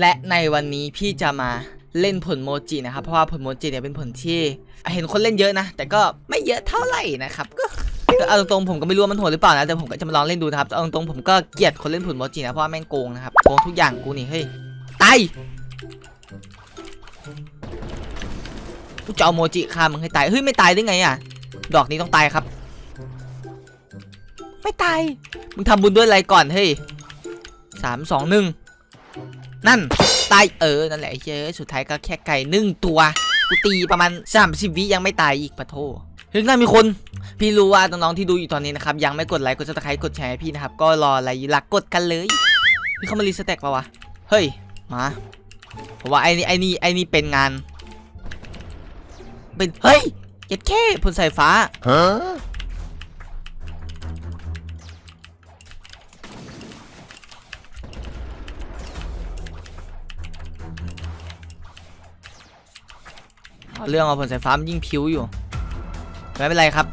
และในวันนี้พี่จะมาเล่นผลโมจินะครับ เพราะว่าผลโมจิเนี่ยเป็นผลที่เห็นคนเล่นเยอะนะ แต่ก็ไม่เยอะเท่าไหร่นะครับก็เอาตรงๆผมก็ไม่รู้ว่ามันโหดหรือเปล่านะแต่ผมก็จะมาลองเล่นดูนะครับเอาตรงๆผมก็เกลียดคนเล่นผลโมจินะเพราะว่าแม่งโกงนะครับโกงทุกอย่างกูนี่เฮ้ยตายกูจะเอาโมจิฆ่ามึงให้ตายเฮ้ยไม่ตายได้ไงอะ ดอกนี้ต้องตายครับ ไม่ตายมึงทำบุญด้วยอะไรก่อนเฮ้ยสามสองหนึ่ง นั่นตายเออนั่นแหละเฮ้ยสุดท้ายก็แค่ไก่หนึ่งตัวกูตีประมาณ30วิยังไม่ตายอีกปัดโธ่เฮ้ยน่ามีคน พี่รู้ว่าน้องๆที่ดูอยู่ตอนนี้นะครับ ยังไม่กดไลค์กด subscribe กดแชร์ให้พี่นะครับ ก็รออะไรอยู่ล่ะกดกันเลยพี่เข้ามา reset ปะวะ เฮ้ย มาผมว่าไอ้นี่ไอ้นี่ไอ้นี่เป็นงาน เป็น เฮ้ยเย็ดแค่พ่นสายฟ้า เรื่องเอาผลสายฟ้ามันยิ่งพิ้วอยู่ ไม่เป็นไรครับ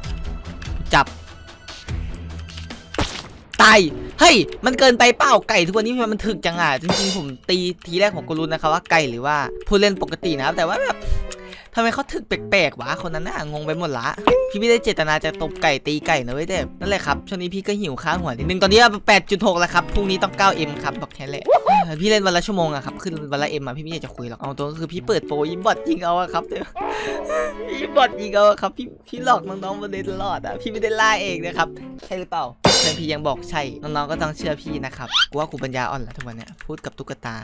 จับ ตาย เฮ้ย มันเกินไปเปล่าไก่ทุกวันนี้มันถึกจังอะ จริงๆ ผมตีทีแรกผมก็รู้นะครับว่าไก่หรือว่าผู้เล่นปกตินะครับ แต่ว่าแบบทำไมเขาถึกแปลกๆวะคนนั้นน่ะงงไปหมดละ พี่ไม่ได้เจตนาจะตบไก่ตีไก่นะเว้ยแต่นั่นแหละครับช่วงนี้พี่ก็หิวข้าวหัวนิดนึงตอนนี้8.6แล้วครับพรุ่งนี้ต้อง 9M ครับบอกแค่แหละ พี่เล่นวันละชั่วโมงอะครับขึ้นวันละ M อะพี่ไม่อยากจะคุยหรอกเอาตัวก็คือพี่เปิดโปรยิงบอทยิงเอาอะครับเดี๋ยวยิงบอทยิงเอาอะครับพี่พี่หลอกน้องๆมาเลยตลอดอะพี่ไม่ได้ล่าเองนะครับใช่หรือเปล่าเพื่อนพี่ยังบอกใช่น้องๆก็ต้องเชื่อพี่นะครับกูว่ากูปัญญาอ่อนแล้วทุกวันเนี้ยพูดกับตุ๊กตา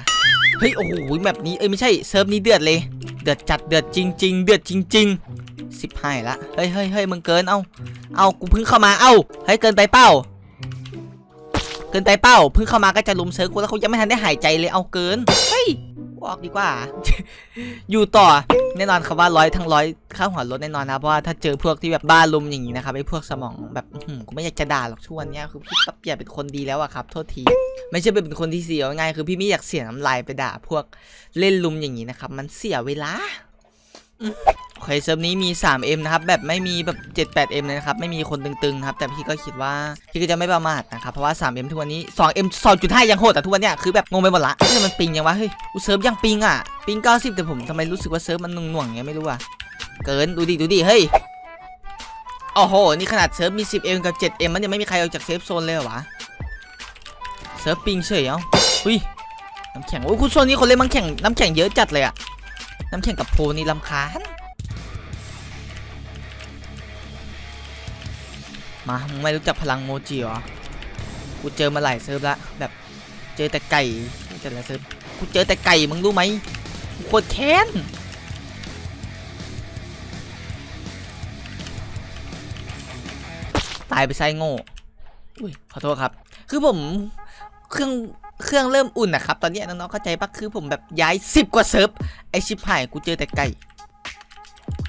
เฮ้ยโอ้โหแบบนี้เอ้ยไม่ใช่เซิร์ฟนี้เดือดเลย เดือดจัดเดือดจริง ๆ เดือดจริง ๆสิบห้าละเฮ้ยเฮ้ยเฮ้ยมึงเกินเอ้าเอ้ากูเพิ่งเข้ามาเอ้าเฮ้ยเกินไปเป้า เกินไปเป้าเพิ่งเข้ามาก็จะรุมเซิร์ฟกูแล้วเขายังไม่ทันได้หายใจเลยเอ้าเกินเฮ้ยออกดีกว่า อยู่ต่อแน่นอนครับว่าร้อยทั้งร้อยค่าหัวลดแน่นอนนะเพราะว่าถ้าเจอพวกที่แบบบ้ารุมอย่างนี้นะครับไอ้พวกสมองแบบกูไม่อยากจะด่าหรอกช่วงนี้คือพี่ก็เปลี่ยนเป็นคนดีแล้วอะครับโทษที ไม่ใช่เป็นคนที่เสียง่ายคือพี่ไม่อยากเสียน้ำลายไปด่าพวกเล่นรุมอย่างนี้นะครับมันเสียเวลา โอเคเซิร์ฟนี้มี 3M นะครับ แบบไม่มีแบบ 78M เลยนะครับ ไม่มีคนตึงๆนะครับ แต่พี่ก็คิดว่าพี่ก็จะไม่ประมาทนะครับ เพราะว่า 3M ทุกวันนี้ 2M 2.5 ยังโหดแต่ทุกวันเนี้ยคือแบบงงไปหมดละเฮ้ยมันปิงยังวะ เฮ้ย กูเซิร์ฟยังปิงอะ ปิง 90 แต่ผมทำไมรู้สึกว่าเซิร์ฟมันหน่วงๆอย่างเงี้ยไม่รู้อะ เกิน ดูดิ ดูดิ เฮ้ย โอ้โห นี่ขนาดเซิร์ฟมี 10M กับ 7M มันยังไม่มีใครออกจาก safe zone เลยเหรอวะ เซิร์ฟปิงเฉยเอ้าอุ้ยน้ำแข็ง โอ้คุณโซนนี้คนเล่นน้ำแข็งน้ำแข็งเยอะจัดเลยอะน้ำแข็งกับโพนี่รำคาญ มามึงไม่รู้จักพลังโมจิเหรอ กูเจอมาหลายเซิร์ฟละแบบเจอแต่ไก่แต่ละเซิร์ฟกูเจอแต่ไก่มึงรู้ไหมกูโคตรแค้นตายไปไอ้โง่อุ้ยขอโทษครับ คือผมเครื่องเครื่องเริ่มอุ่นนะครับ ตอนนี้น้องๆเข้าใจปะคือผมแบบย้ายสิบกว่าเซิร์ฟไอ้ชิบหายกูเจอแต่ไก่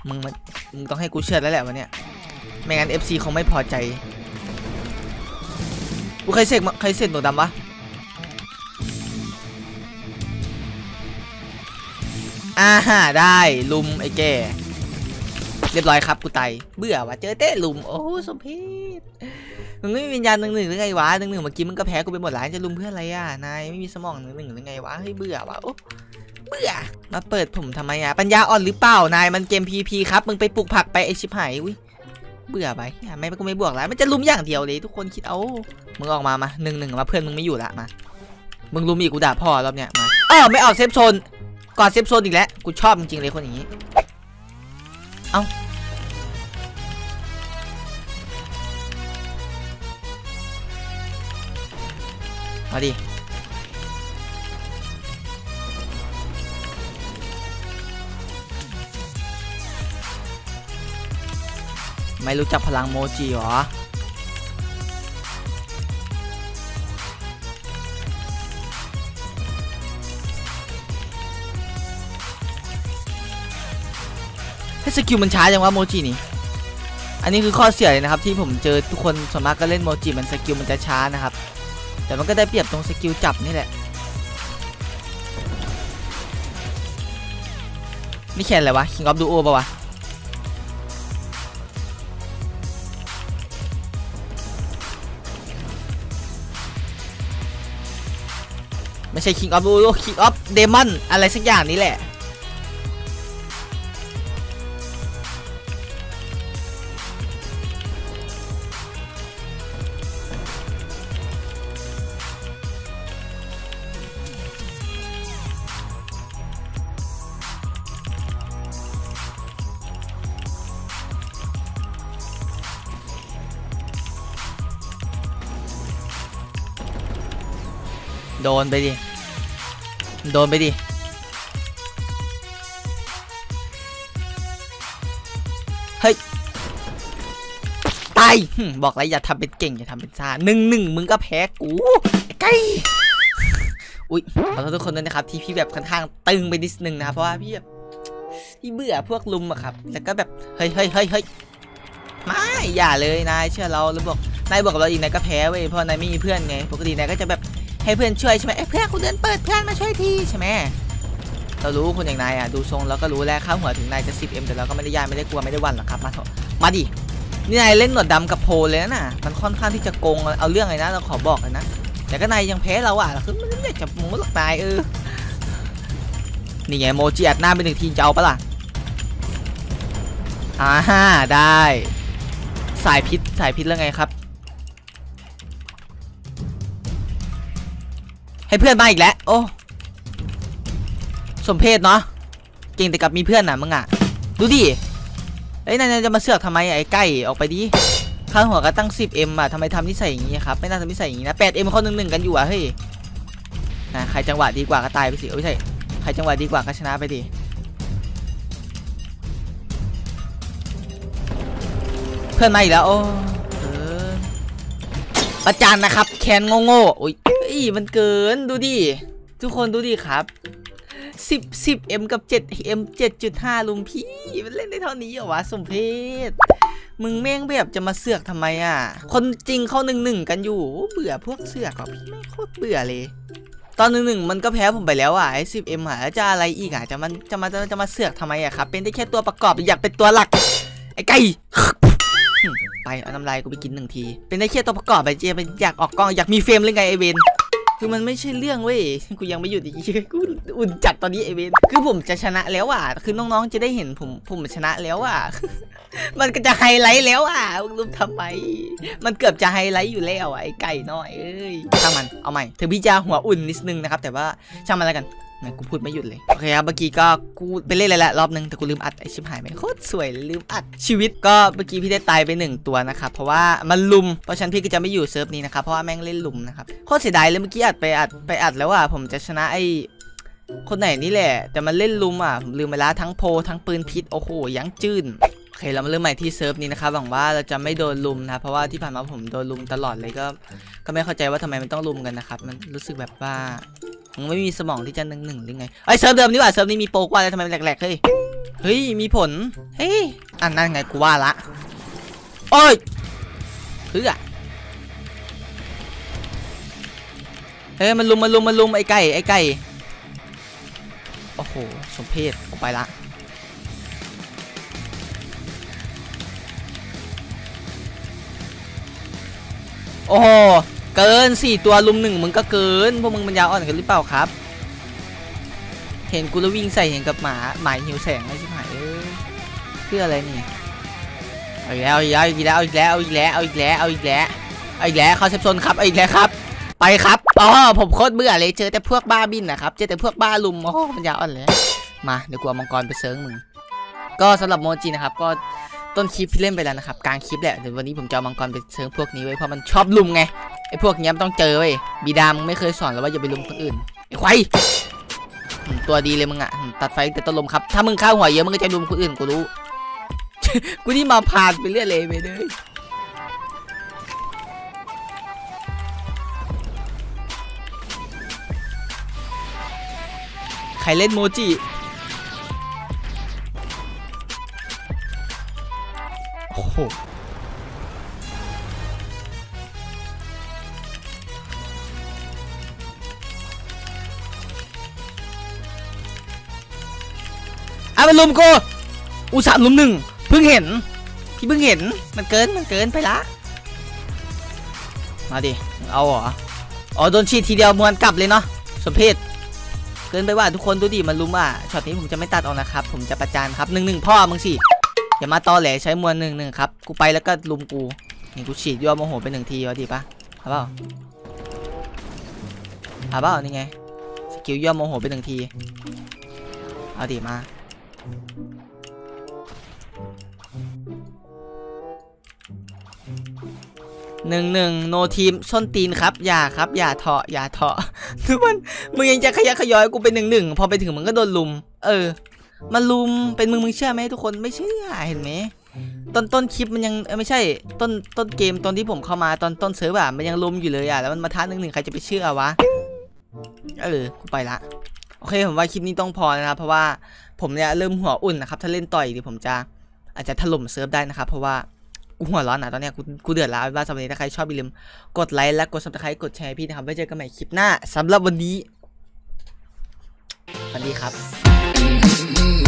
มึงมันมึงต้องให้กูเชื่อแล้วแหละวันเนี้ย ไม่งั้น FC คงไม่พอใจกูใครเสกใครเสกหนูดำวะอ่าฮะได้ลุมไอ้แกเรียบร้อยครับกูตายเบื่อว่ะเจอเต้ลุมโอ้สมเพชมึงไม่มีวิญญาณหนึ่งหนึ่งหรือไงวะหนึ่งหนึ่งเมื่อกี้มึงก็แพ้กูไปหมดหลายจะลุมเพื่ออะไรอะนายไม่มีสมองหนึ่งหนึ่งหรือไงวะเฮ้ยเบื่อว่ะโอ้เบื่อมาเปิด PvP ผมทำไมอะปัญญาอ่อนหรือเปล่านายมันเกม PvP ครับมึงไปปลูกผักไปไอ้ชิบหายอุ้ย เบื่อไปไม่ก็ไม่บวกแล้วมันจะรุมอย่างเดียวเลยทุกคนคิดเอามึงออกมามาหนึ่งหนึ่งมาเพื่อนมึงไม่อยู่ละมามึงรุมอีกกูด่าพ่อรอบเนี้ยมาเออไม่ออก safe zone ก่อน safe zone อีกแล้วกูชอบจริงๆเลยคนอย่างนี้เอ้ามาดิ ไม่รู้จักพลังโมจิเหรอ ใช้สกิลมันช้าจังวะโมจินี่ อันนี้คือข้อเสียเลยนะครับ ที่ผมเจอทุกคนส่วนมากก็เล่นโมจิมันสกิลมันจะช้านะครับ แต่มันก็ได้เปรียบตรงสกิลจับนี่แหละ นี่แค่อะไรวะ King of Duo ปะวะ ใช่ King of Ulu King of Demon อะไรสักอย่างนี้แหละ โดนไปดิ โดนไปดิ เฮ้ย ตาย บอกแล้วอย่าทำเป็นเก่ง อย่าทำเป็นซ่าหนึ่งหนึ่งมึงก็แพ้กูไอ้ไก่อุ้ยขอโทษทุกคนด้วยนะครับ ที่พี่แบบค่อนข้างตึงไปนิดนึงนะเพราะว่าพี่แบบพี่เบื่อพวกลุมอะครับแล้วก็แบบเฮ้ยเฮ้ยเฮ้ยเฮ้ยไม่อย่าเลยนายเชื่อเราแล้วบอกนายบอกเราอีกนายก็แพ้เว้ยเพราะนายไม่มีเพื่อนไงปกตินายก็จะแบบ ให้เพื่อนช่วยใช่ไหมเอ้เพื่อนกูเดินเปิดเพื่อนมาช่วยทีใช่ไหมเรารู้คนอย่างนายอะดูทรงแล้วก็รู้แล้วข้าหัวถึงนายจะ 10m แต่เราก็ไม่ได้ย่านไม่ได้กลัวไม่ได้วันหรอกครับมาเถอะมาดินี่นายเล่นหนวดดำกับโพลเลยนะน่ะมันค่อนข้างที่จะโกงเอาเรื่องเลยนะเราขอบอกเลยนะแต่ก็นายยังแพ้เราอะคือมันไม่อยากจะมูหรอกนายเออนี่ไงโมจิอัดหน้าไปหนึ่งทีจะเอาปะล่ะอ่าฮ่าได้ สายพิษสายพิษแล้วไงครับ ให้เพื่อนมาอีกแล้วโอ้สมเพศเนาะเก่งแต่กับมีเพื่อนนะมึงอะดูดิเอ้ยนายจะมาเสือกทำไมไอ้ใกล้ออกไปดิข้างหัวก็ตั้ง 10m อะทำไมทำนิสัยอย่างงี้ครับไม่น่าทำนิสัยอย่างงี้นะ 8m เขาหนึ่งหนึ่งกันอยู่อะเฮ้ยนะใครจังหวะดีกว่าก็ตายไปสิเอ้ยไม่ใช่ใครจังหวะดีกว่าก็ชนะไปดิเพื่อนมาอีกแล้วโอ้ ประจานนะครับ แคนโง่ๆอุ้ยเฮ้ยมันเกินดูดิ ทุกคนดูดิครับ10 10 m กับ7 m 7.5ลุงพี่ มันเล่นได้เท่านี้เหรอวะสมเพศมึงแม่งแบบจะมาเสือกทำไมอะ คนจริงเขาหนึ่งหนึ่งกันอยู่ เบื่อพวกเสือกอะพี่ไม่โคตรเบื่อเลย ตอนหนึ่งหนึ่งมันก็แพ้ผมไปแล้วอะไอ้สิบเอ็มอะแล้วจะอะไรอีกอะจะมันจะมาจะจะมาเสือกทำไมอะครับเป็นได้แค่ตัวประกอบอยากเป็นตัวหลัก ไอ้ไก่ ไปเอาน้ำลายกูไปกินหนึ่งที เป็นได้แค่ตัวประกอบไปเจเป็นอยากออกกล้องอยากมีเฟรมหรือไงไอเวนคือมันไม่ใช่เรื่องเว้ย กูยังไม่หยุดอีกกูอุ่นจัดตอนนี้ไอเวนคือผมจะชนะแล้วอะ คือน้องๆจะได้เห็นผมผมชนะแล้วอะ มันก็จะไฮไลท์แล้วอะมึงรู้ทำไม มันเกือบจะไฮไลท์อยู่แล้วไอไก่น้อยเอ้ยช่างมัน เอาใหม่ ถึงพี่จะหัวอุ่นนิดนึงนะครับ แต่ว่าช่างมันแล้วกัน นะกูพูดไม่หยุดเลย โอเคครับ เมื่อกี้ก็กูไปเล่นอะไรละรอบนึง แต่กูลืมอัดไอชิบหายไปโคตรสวยลืมอัดชีวิตก็เมื่อกี้พี่ได้ตายไปหนึ่งตัวนะครับ เพราะว่ามันรุม เพราะฉะนั้นพี่ก็จะไม่อยู่เซิร์ฟนี้นะครับ เพราะว่าแม่งเล่นรุมนะครับ โคตรเสียดายเลยเมื่อกี้อัดไปอัดไปอัดแล้วอะผมจะชนะไอคนไหนนี่แหละ แต่มันเล่นรุมอะผมลืมไปแล้วทั้งผลทั้งปืนพิษโอ้โหยังจืนโอเคเรามาเริ่มใหม่ที่เซิร์ฟนี้นะครับหวังว่าเราจะไม่โดนลุมนะเพราะว่าที่ผ่านมาผมโดนลุมตลอดเลยก็ ก็ไม่เข้าใจว่าทำไมมันต้องลุมกันนะครับ มันรู้สึกแบบว่า มึงไม่มีสมองที่จะหนึ่งหนึ่งหรือไงไอเซิร์ฟเดิมนี่ว่าเซิร์ฟนี้มีโปกว่าแล้วทำไมแหลกๆเฮ้ยเฮ้ยมีผลเฮ้ยอันนั้นไงกูว่าละโอ้ยเพื่อเฮ้ยมันลุมมันลุมมันลุมไอ้ไก่ไอ้ไก่โอ้โหสมเพศออกไปละโอ้โห เกินสี่ตัวลุมหนึ่งมึงก็เกิน พวกมึงมันยาวอ่อนกันหรือเปล่าครับ เห็นกูแล้ววิ่งใส่เห็นกับหมาหมายหิวแสงไอ้ชิบหาเอ้ยเพื่ออะไรนี่เอาอีกแล้วเอาอีกแล้วเอาอีกแล้วเอาอีกแล้วเอาอีกแล้วเอาอีกแล้วเอาอีกแล้วเขาเซฟโซนครับเอาอีกแล้วครับ ไปครับอ๋อผมโคตรเบื่อเลยเจอแต่พวกบ้าบินนะครับเจอแต่พวกบ้าลุมโอ้มันยาวอ่อนเลยมาเดี๋ยวกูเอามังกรไปเซิร์งมึงก็สำหรับโมจินะครับก็ ต้นคลิปพี่เล่นไปแล้วนะครับกลางคลิปแหละเดี๋ยววันนี้ผมจะเอามังกรไปเซิงพวกนี้ไว้เพราะมันชอบลุมไงไอ้พวกนี้มันต้องเจอเว้ยบิดามึงไม่เคยสอนแล้วว่าอย่าไปลุมคนอื่นไอ้ควายตัวดีเลยมึงอะตัดไฟแต่ต้นลมครับถ้ามึงข้าวหัวเยอะมึงก็จะลุมคนอื่นกูรู้กูนี่มาผ่านไปเรื่อยเลยไปเลยใครเล่นโมจิ โอ้โหอะมันลุมกูอุตส่าห์ลุมหนึ่งเพิ่งเห็น พี่เพิ่งเห็นมันเกินมันเกินไปละมาดิเอาเหรออ๋อโดนฉีดทีเดียวมวนกลับเลยเนาะสมเพศเกินไปว่าทุกคนดูดิมันลุมอะช็อตนี้ผมจะไม่ตัดออกนะครับ ผมจะประจานครับหนึ่งหนึ่งพ่อมึงสิ อย่ามาตอแหลใช้มวลหนึ่งหนึ่งครับ กูไปแล้วก็ลุมกู นี่กูฉีดยั่วโมโหไปหนึ่งทีวะดีปะเอาเปล่าเอาเปล่านี่ไง สกิลยั่วโมโหไปหนึ่งที เอาดิมาหนึ่งหนึ่งโนทีมส้นตีนครับ อย่าครับ อย่าเถาะอย่าเถาะทุกคนมึงยังจะขยักขย้อยกูเป็นหนึ่งหนึ่งพอไปถึงมึงก็โดนลุม เออ มันลุมเป็นมึงมึงเชื่อไหมทุกคนไม่เชื่อเห็นไหมต้นต้นคลิปมันยังไม่ใช่ต้นต้นเกมตอนที่ผมเข้ามาตอนต้นเซิร์ฟอะมันยังลุมอยู่เลยอะแล้วมันมาท้าหนึ่งหนึ่งใครจะไปเชื่อวะเออกูไปละโอเคผมว่าคลิปนี้ต้องพอนะครับเพราะว่าผมเนี่ยเริ่มหัวอุ่นนะครับถ้าเล่นต่อยเดี๋ยวผมจะอาจจะถล่มเซิร์ฟได้นะครับเพราะว่ากูหัวร้อนอะตอนเนี้ยกูกูเดือดแล้วว่าสำหรับนี้ถ้าใครชอบอย่าลืมกดไลค์และกด subscribe กดแชร์พี่นะครับไว้เจอกันใหม่คลิปหน้าสำหรับวันนี้สวัสดีครับ Mm-hmm.